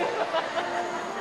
ハハハ